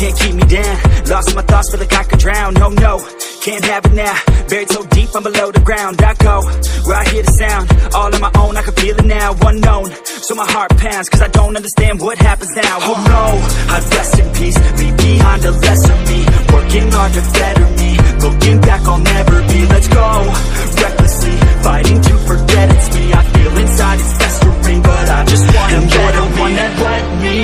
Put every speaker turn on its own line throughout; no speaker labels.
can't keep me down. Lost my thoughts, feel like I could drown. No, no, can't have it now. Buried so deep, I'm below the ground. I go, where I hear the sound. All on my own, I can feel it now. Unknown, so my heart pounds Cause I don't understand what happens now. Oh no, I'd rest in peace. Leave behind a lesser me. Working hard to better me. Looking back, I'll never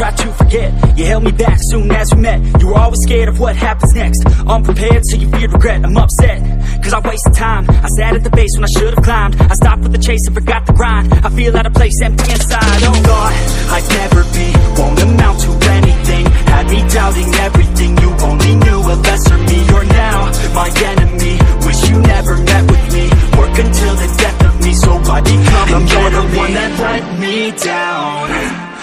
Tried to forget, you held me back soon as we met. You were always scared of what happens next. Unprepared, so you feared regret, I'm upset Cause I wasted time, I sat at the base when I should've climbed. I stopped with the chase and forgot the grind. I feel out of place, empty inside, oh God I'd never be, won't amount to anything. Had me doubting everything, you only knew a lesser me. You're now my enemy, wish you never met with me. Work until the death of me, so I become a And you're the one that let me down